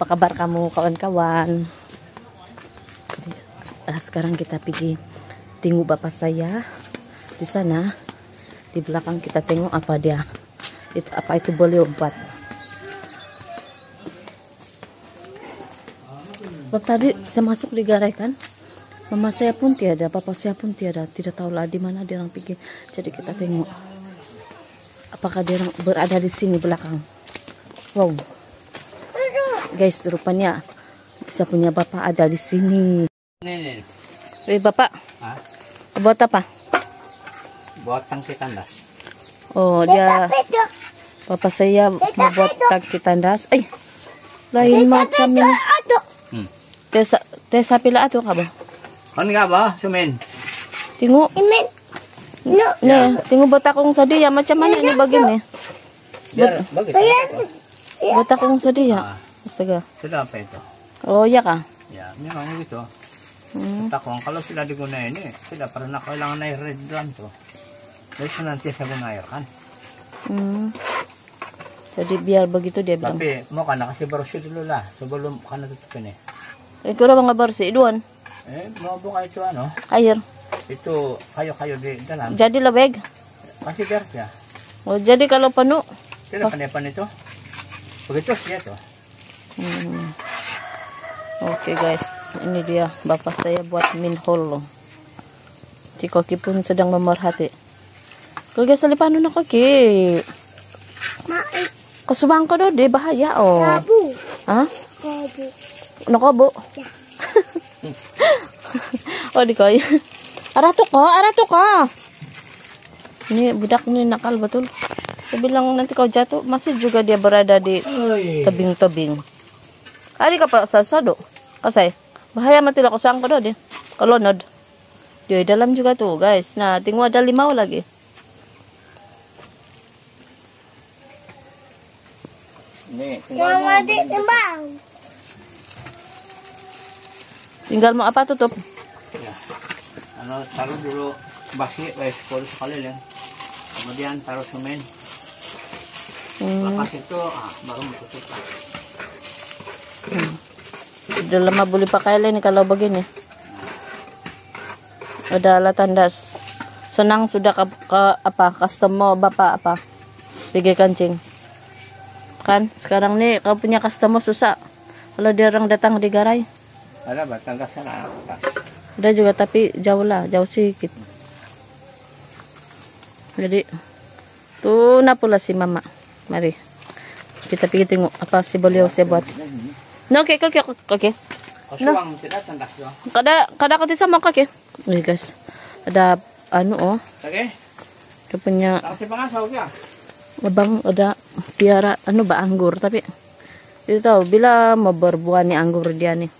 Apa kabar kamu kawan-kawan? Jadi, ah, sekarang kita pergi tengok bapak saya di sana. Di belakang kita tengok apa dia itu apa itu boleh buat. Bapak tadi saya masuk di garai kan? Mama saya pun tiada, papa saya pun tiada, tidak tahu lah di mana dia orang pergi. Jadi kita tengok apakah dia orang berada di sini belakang. Wow. Guys, rupanya saya punya bapak ada di sini. Ini, Eh, bapak, ha? buat apa? Buat tangki tandas. Oh, dia Papa saya mau buat kaki tandas. Eh, lain macam ini. Hmm. Teh sa- teh sapi lah tu ka ba? Kan nga ba, sumin? Tengok. Nih, tengok botak kong sa dia macam mana ni bagi ni? Biar, bagit. Botak kong sa dia. Ah, Astaga. sila pa ito. Oh, ya ka. Ya, memang gitu. Hmm. Takong kalau sila digunayan eh, sila para na kailangan na i-red run to. Dahil sa nanti sa gunayan kan. Hmm. Jadi biar begitu dia bilang. Tapi mo ka na kasi baru siya dulu lah. So belum ka na tutupin eh. Eh, kura mga bersih duan. Eh, mo buka ito ano. Air. Ito kayo-kayo di dalam. Jadi lebeg. Kasi biar siya. Oh, jadi kalau penuh. Sila panepan ito. Begitu siya to. Hmm. Oke guys, ini dia bapak saya buat minhole loh. Si Koki pun sedang memerhati. Koki salipan na Koki. Kasubang ko do, di bahaya oh. Ha? Nakobo. oh di koy. Arato ka, arato ka. Ini budak ini nakal betul. Saya bilang nanti kau jatuh, masih juga dia berada di tebing-tebing. Ari ka pa sa sado. Kasi bahaya mati ko saan ko do di. Kalonod. Di dalam juga tuh guys. Nah, tingwa ada limau lagi. Ni, tinggal mo. Tinggal mo apa tutup? Ya. Ano, taruh dulu basi, eh, sepuluh sekali lang. Kemudian taruh semen. Hmm, Lepas itu, ah, baru tutup. Udah lama boleh pakai ini kalau begini. Udah ala tandas. Senang sudah ke, ke apa customer bapak apa? Pergi kancing. Kan sekarang nih kau punya customer susah. Kalau dia orang datang di garai. Ada ba? Tanggas na na atas. Ada juga tapi jauh lah, jauh sedikit. Jadi tuh na pula si mama. Mari kita pergi tengok apa si beliau saya buat. No, oke, oke, oke, oke. Kasuang, tidak tanggas doang. Kada kada kati sama kaki. Nih guys, ada anu oh, Oke, dia punya ya. abang ada piara anu ba anggur tapi itu tahu bila mau berbuah nih anggur dia nih.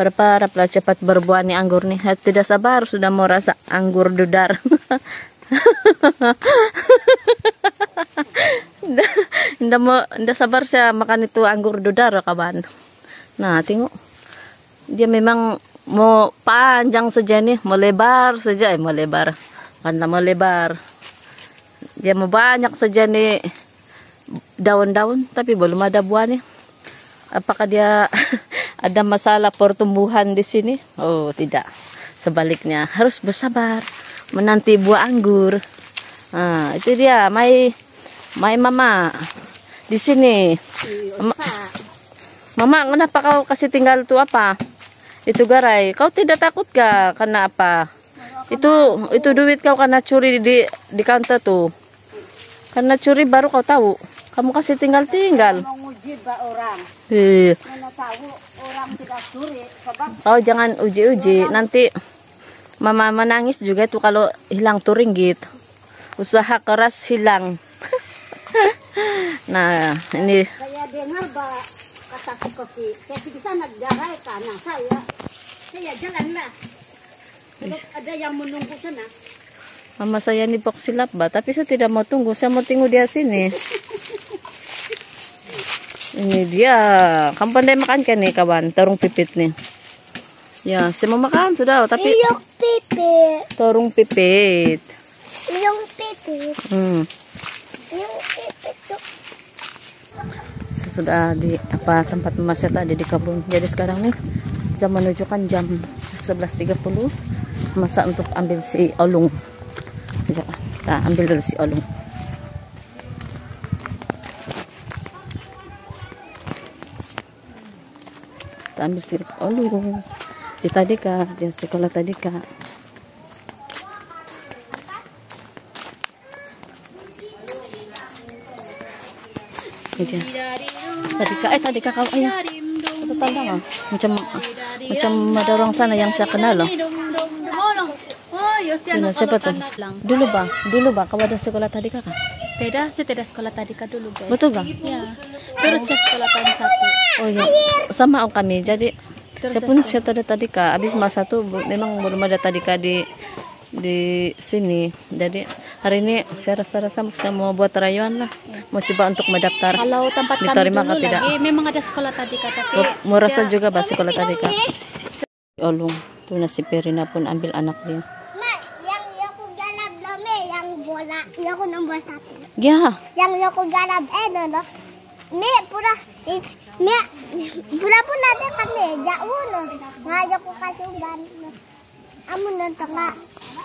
Parap lah cepat berbuah nih anggur nih. Tidak sabar sudah mau rasa anggur dudar. Nda mau nda sabar saya makan itu anggur dudar kawan. Nah, tengok. Dia memang mau panjang saja nih, mau lebar saja, eh, mau lebar. Kan mau lebar. Dia mau banyak saja nih daun-daun, tapi belum ada buah nih. Apakah dia ada masalah pertumbuhan di sini? Oh, tidak. Sebaliknya, harus bersabar menanti buah anggur. Nah, itu dia, Mai Mai Mama. Di sini. Mama, Mama, kenapa kau kasih tinggal itu apa? Itu garai. Kau tidak takut gak? Karena apa? Itu itu duit kau karena curi di di kantor tuh. Karena curi baru kau tahu. Kamu kasih tinggal tinggal. menguji ba orang mana tahu orang tidak curi sebab Oh jangan uji-uji. Nanti mama menangis juga tuh kalau hilang tuh ringgit. Usaha keras hilang. nah ini saya dengar ba kata kopi saya bisa nagdaray ka na saya saya jalan lah kalau ada yang menunggu sana mama saya ini silap ba, tapi saya tidak mau tunggu. Saya mau tunggu dia sini. Ini dia. Kamu pandai makan kan nih kawan? Tarung pipit nih. Ya, saya mau makan sudah, tapi iyong pipit tarung pipit. iyong pipit Hmm. iyong pipit Sa sudah di apa tempat memasya tadi di kebun. Jadi sekarang nih jam menunjukkan jam 11.30 masa untuk ambil si olung. Ah. Kita ambil dulu si olung. Kita ambil si olung. Di tadi kak, di sekolah tadi kak. Ini dia. Tadi kak, eh tadi kak kalau ayah. Tetangga nggak? Macam macam ada orang sana yang saya kenal loh. Ini siapa tuh? Dulu bang, dulu bang, kau ada sekolah tadi kakak? Tidak, saya tidak sekolah tadi kak dulu guys. Betul bang? Ya. Terus saya sekolah tahun satu. Oh iya, sama om kami. Jadi Terus saya pun saya ada tadi kak. Abis masa satu bu- memang belum ada tadi kak di di sini. Jadi hari ini saya rasa-rasa saya mau buat rayuan lah. Mau coba untuk mendaftar. Kalau tempat kami Diterima dulu kah tidak? lagi memang ada sekolah tadi kak tapi Oh, Mau rasa juga bah sekolah tadi kak. Olong, tuh nasi Perina pun ambil anak dia. Mak, yang aku galap lome, yang bola, yang aku nombor satu. Ya, Yang aku galap eh no. Me pura, me pura pun ada kan meja uno. Ngajak ko kasuban. Amo nonton ka.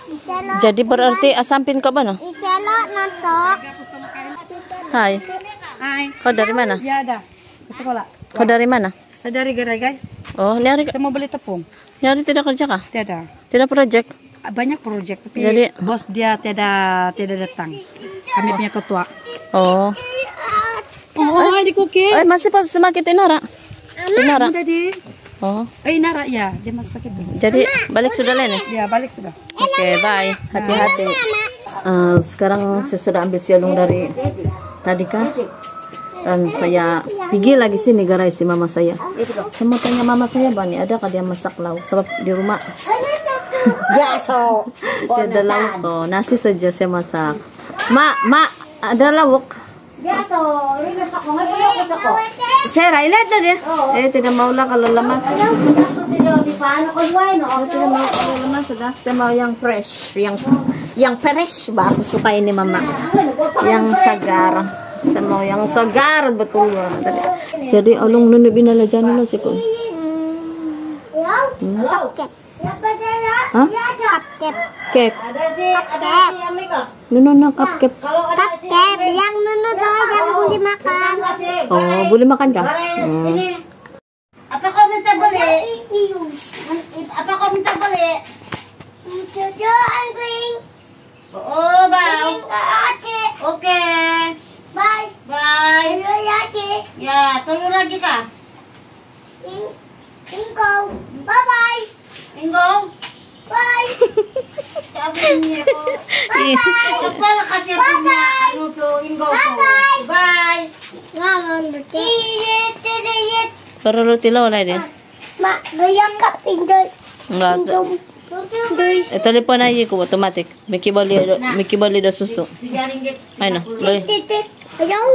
Ikelo, jadi berarti asampin kau mana? ikelo nonton. Hai, Hai, kau dari mana? ya ada. Ke sekolah. Kau dari mana? Saya dari gerai guys. Oh, nyari Saya mau beli tepung. nyari tidak kerja kah? Tidak. Tidak project. Banyak proyek tapi Jadi- bos dia tidak tidak datang. Kami punya ketua. Oh. Oh, oh di kuki. Eh masih pas semakin tinara. Tinara. Udah di. Oh. Eh Nara ya, dia masuk itu. Jadi balik sudah lain ya? Ya balik sudah. Oke, bye. Hati-hati. Eh, sekarang saya sudah ambil sialung dari tadi kan. Dan saya pergi lagi sini garai si mama saya. Saya mau tanya mama saya, Bani, ada kah dia masak lauk? Sebab di rumah Ya so. tidak ada lauk. Oh, nasi saja saya masak. Ma, ma, ada lauk. Ya so, ini masak ko ngayon ko sa ko. Saya ilat na dia. Eh, tidak mau lah kalau lemas. Di paano ko buhay no? Saya mau kalau lemas sudah. Saya mau yang fresh, yang yang fresh. Ba aku suka ini mama. Yang segar. Saya mau yang segar betul. Tadi. Jadi olong nunu binalajan nulu sih kung. Kapkep. Hah? Kapkep. Kek. Kapkep. Nunu na cupcake. Kapkep. Yang nunu daw yang boleh makan. Oh, boleh makan kah? Hmm. Apa kau minta beli? Apa kau minta beli? Cucu anjing. Oh, bang. Oke. Bye. Bye. Ayo yaki. Ya, telur lagi kah? Ingko. Bye bye. Inggong. Bye. Sabi niya ko. Kapal kasi punya ano to, inggong ko. Bye. Pero lah wala din. Ka pinjoy. Enggak. Doy. Eh, telepon aja ko automatic. May kibali, may kibali da susu. Ay na. Bye. Titit. Ayaw.